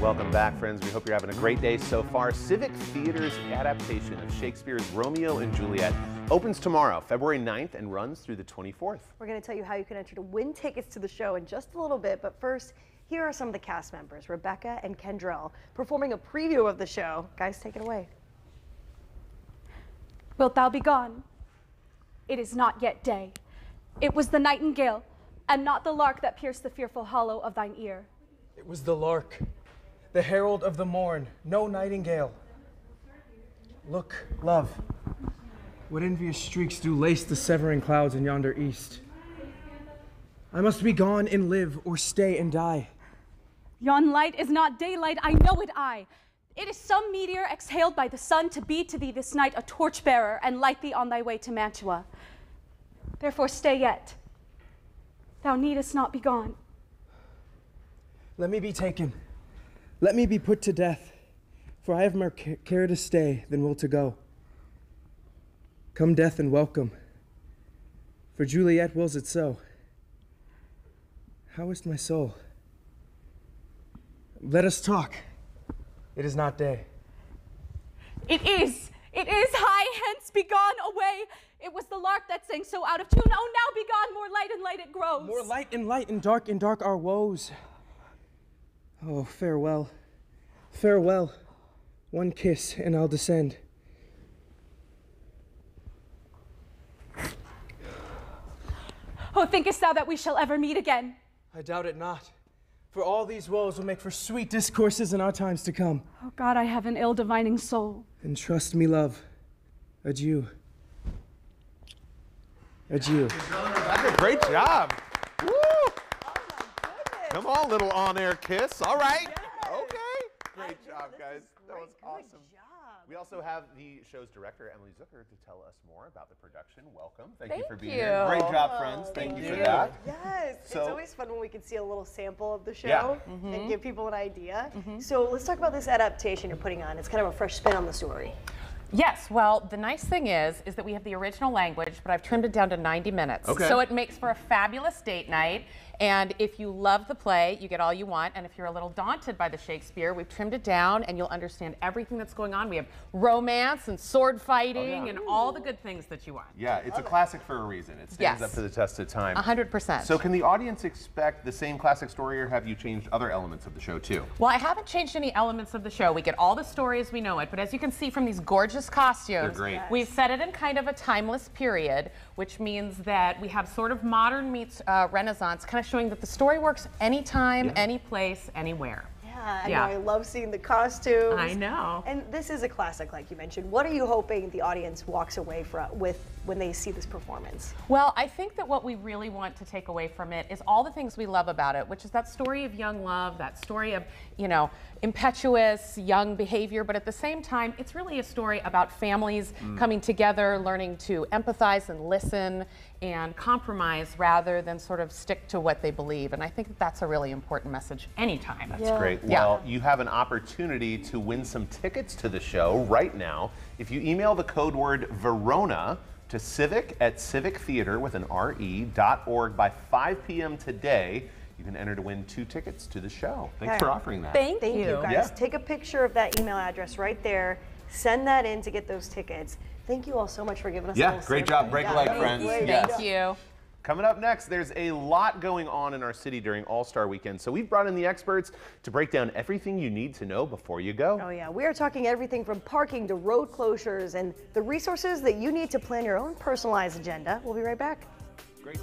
Welcome back, friends. We hope you're having a great day so far. Civic Theatre's adaptation of Shakespeare's Romeo and Juliet opens tomorrow, February 9th, and runs through the 24th. We're going to tell you how you can enter to win tickets to the show in just a little bit, but first, here are some of the cast members, Rebecca and Kendrell, performing a preview of the show. Guys, take it away. Wilt thou be gone? It is not yet day. It was the nightingale, and not the lark that pierced the fearful hollow of thine ear. It was the lark, the herald of the morn, no nightingale. Look, love, what envious streaks do lace the severing clouds in yonder east. I must be gone and live, or stay and die. Yon light is not daylight, I know it I. It is some meteor exhaled by the sun to be to thee this night a torchbearer and light thee on thy way to Mantua. Therefore stay yet. Thou needest not be gone. Let me be taken. Let me be put to death, for I have more care to stay than will to go. Come, death, and welcome, for Juliet wills it so. How is my soul? Let us talk. It is not day. It is, it is high, hence be gone away. It was the lark that sang so out of tune. Oh, now be gone, more light and light it grows. More light and light and dark and dark our woes. Oh, farewell. Farewell. One kiss and I'll descend. Oh, thinkest thou that we shall ever meet again? I doubt it not. For all these woes will make for sweet discourses in our times to come. Oh God, I have an ill divining soul. And trust me, love. Adieu. Adieu. Rebecca, great job. Woo! Come on, little on-air kiss. All right. Okay. Great job, guys. That was awesome. We also have the show's director, Emily Zucker, to tell us more about the production. Welcome. Thank, you for Thank being here. Great job, friends. Oh, thank, you for that. Yes, So- it's always fun when we can see a little sample of the show Yeah. and mm-hmm. give people an idea. Mm-hmm. So let's talk about this adaptation you're putting on. It's kind of a fresh spin on the story. Yes, well, the nice thing is, is that we have the original language, but I've trimmed it down to 90 minutes. Okay. So it makes for a fabulous date night. And if you love the play, you get all you want. And if you're a little daunted by the Shakespeare, we've trimmed it down and you'll understand everything that's going on. We have romance and sword fighting and all the good things that you want. Yeah, it's a classic for a reason. It stands Yes. up to the test of time. 100%. So, can the audience expect the same classic story, or have you changed other elements of the show too? Well, I haven't changed any elements of the show. We get all the story as we know it, but as you can see from these gorgeous costumes, They're great. we've set it in kind of a timeless period, which means that we have sort of modern meets uh, Renaissance, kind of showing that the story works anytime, any place, anywhere. Yeah, I Yeah. know. I love seeing the costumes. I know. And this is a classic, like you mentioned. What are you hoping the audience walks away from with when they see this performance? Well, I think that what we really want to take away from it is all the things we love about it, which is that story of young love, that story of, you know, impetuous young behavior, but at the same time, it's really a story about families mm. coming together, learning to empathize and listen and compromise rather than sort of stick to what they believe. And I think that that's a really important message anytime. That's great. Yeah. Well, you have an opportunity to win some tickets to the show right now. If you email the code word Verona to civic at civic theater with an RE dot org by 5 p.m. today, you can enter to win two tickets to the show. Thanks Okay. for offering that. Thank, Thank you, guys. Yeah. Take a picture of that email address right there. Send that in to get those tickets. Thank you all so much for giving us a Yeah, little great sample. job. Break a leg, friends. great. Yes. Thank you. Coming up next, there's a lot going on in our city during All Star Weekend, so we've brought in the experts to break down everything you need to know before you go. Oh yeah, we are talking everything from parking to road closures and the resources that you need to plan your own personalized agenda. We'll be right back. Great.